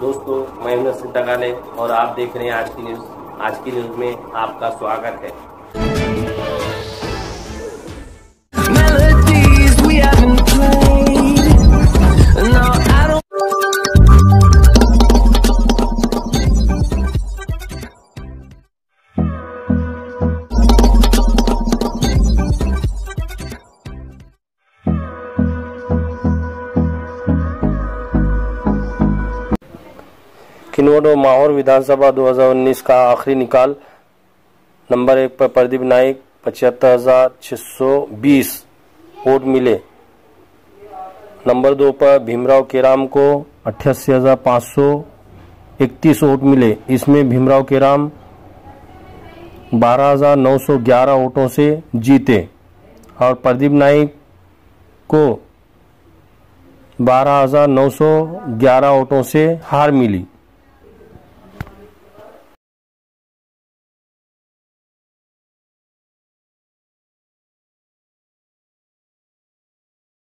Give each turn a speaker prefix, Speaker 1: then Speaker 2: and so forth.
Speaker 1: दोस्तों, मैं हूँ सिद्दकाले और आप देख रहे हैं आज की न्यूज़। आज की न्यूज़ में आपका स्वागत है।
Speaker 2: किन्नौर और माहौर विधानसभा 2019 का आखिरी निकाल। नंबर एक पर प्रदीप नाइक, पचहत्तर हज़ार सौ बीस वोट मिले। नंबर दो पर भीमराव केराम को अट्ठासी हज़ार सौ इकतीस वोट मिले। इसमें भीमराव केराम बारह हज़ार नौ सौ ग्यारह वोटों से जीते और प्रदीप नाइक को बारह हज़ार नौ सौ ग्यारह वोटों से हार मिली।